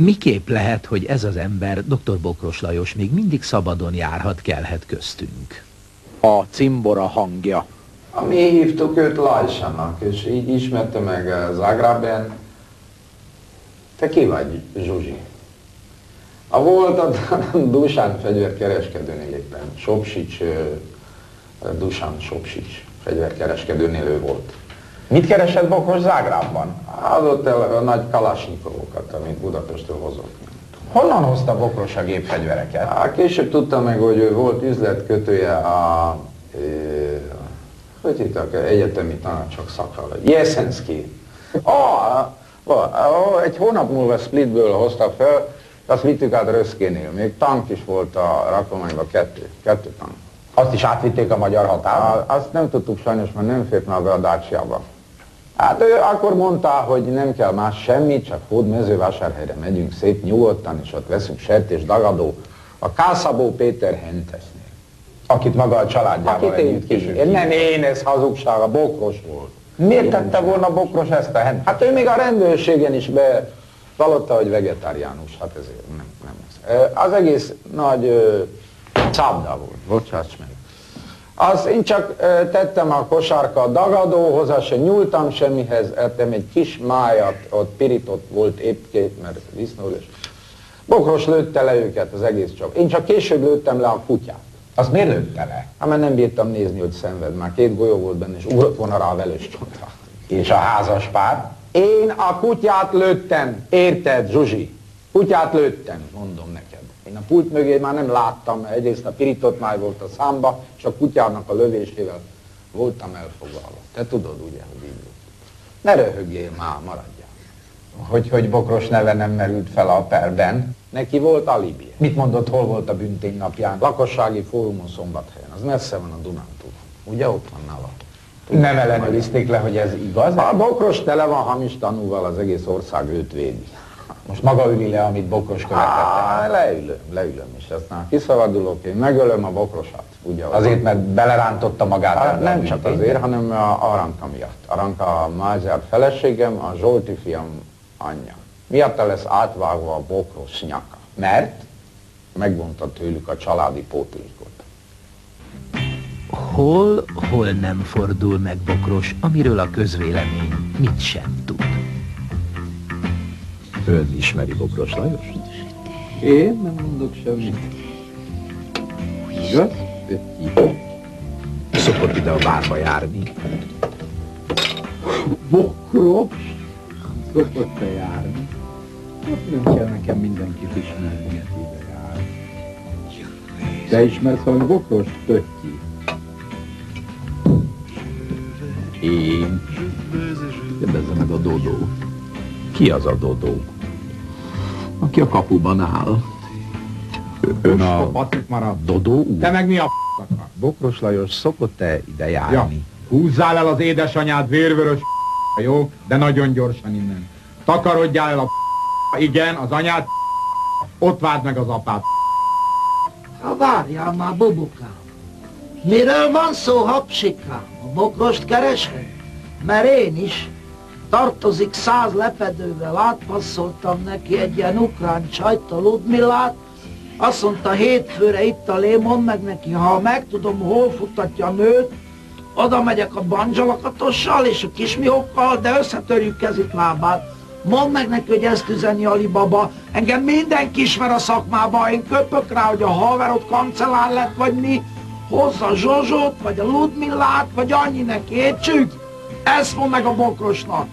Miképp lehet, hogy ez az ember, dr. Bokros Lajos, még mindig szabadon járhat, kelhet köztünk? A cimbora hangja. Mi hívtuk őt Lajsának, és így ismerte meg Zagrabben. Te ki vagy, Zsuzsi? A volt a Dusán fegyverkereskedőnél éppen, Sopsics, Dusán Sopsics fegyverkereskedőnél ő volt. Mit keresett Bokros Zágrában? Adott el a nagy kalasnyikovokat, amit Budapestről hozott. Honnan hozta Bokros a gépfegyvereket? Á, később tudtam meg, hogy ő volt üzletkötője a, e, hogy hittak, egyetemi tanácsok szakra. Jeszenszki. Ah, ah, egy hónap múlva Splitből hozta fel, azt vittük át Röszkénél. Még tank is volt a rakományban, kettő, kettő tank. Azt is átvitték a magyar határba? Azt nem tudtuk sajnos, mert nem fért meg a Dácsiába. Hát ő akkor mondta, hogy nem kell más semmit, csak hód mezővásárhelyre megyünk szép nyugodtan, és ott veszünk sertés dagadó a Kászabó Péter Hentesnél. Akit maga a családjával Akit együtt. Én, nem én, ez hazugság, a Bokros volt. Miért tette volna Bokros ezt a hent? Hát ő még a rendőrségen is be vallotta, hogy vegetáriánus, hát ezért nem, nem ez. Az egész nagy Szabda volt, bocsáss meg. Az én csak tettem a kosárka a dagadóhoz, azt se nyúltam semmihez, ettem egy kis májat, ott pirított volt éppként, mert disznóles. Bokros lőtte le őket az egész csak. Én csak később lőttem le a kutyát. Azt miért lőtte le? Hát mert nem bírtam nézni, hogy szenved. Már két golyó volt benne, és ugrott volna rá a velős csontra. És a házas pár? Én a kutyát lőttem, érted, Zsuzsi? Kutyát lőttem, mondom neki. Én a pult mögé már nem láttam, egyrészt a pirított máj volt a számba, és a kutyának a lövésével voltam elfoglalva. Te tudod ugye, hogy így volt. Ne röhögjél már, maradjál. Hogy, hogy Bokros neve nem merült fel a perben? Neki volt alibi. Mit mondott, hol volt a büntény napján? Lakossági fórumon szombathelyen, az messze van a Dunántúl. Ugye ott van nála. Nem ellenőrizték le, hogy ez igaz? A Bokros tele van hamis tanúval, az egész ország őt védi. Most maga üli le, amit Bokros követett el? Leülöm, leülöm, és aztán kiszabadulok, én megölöm a Bokrosát. Ugye, azért, mert belerántotta magát? Hát, nem csak azért, hanem a Aranka miatt. Aranka a Mázár feleségem, a Zsolti fiam anyja. Miatta lesz átvágva a Bokros nyaka. Mert? Megvonta tőlük a családi pótlékot. Hol, hol nem fordul meg Bokros, amiről a közvélemény mit sem. Ön ismeri Bokros Lajos? Én nem mondok semmit. Igaz? Szokott ide a bárba járni. Bokros? Szokott-e járni? Hát nem kell nekem mindenkit ismerni, hogy ide jár. Te ismersz valami Bokros? Töttyi. Én? Kérdezze meg a Dodó. Ki az a Dodó? Aki a kapuban áll. Ön a Dodó úr? Te meg mi a Bokros Lajos szokott-e ide járni? Ja. Húzzál el az édesanyád vérvörös jó? De nagyon gyorsan innen. Takarodjál el a igen, az anyád ott várd meg az apát. Ha várjál már, bubukám. Miről van szó, hapsikám? A bokrost keresed? Mert én is tartozik száz lepedővel, átpasszoltam neki egy ilyen ukrán csajt, a Ludmilát, azt mondta, hétfőre itt a lémon, meg neki, ha megtudom, hol futatja a nőt, oda megyek a bandzsalakatossal és a kismihokkal, de összetörjük kezit lábát. Mondd meg neki, hogy ezt üzeni Alibaba. Engem mindenki ismer a szakmába, én köpök rá, hogy a haverod kancellár lett, vagy mi. Hozza Zsozsot, vagy a Ludmillát, vagy annyi neki, értsük? Ezt mond meg a bokrosnak.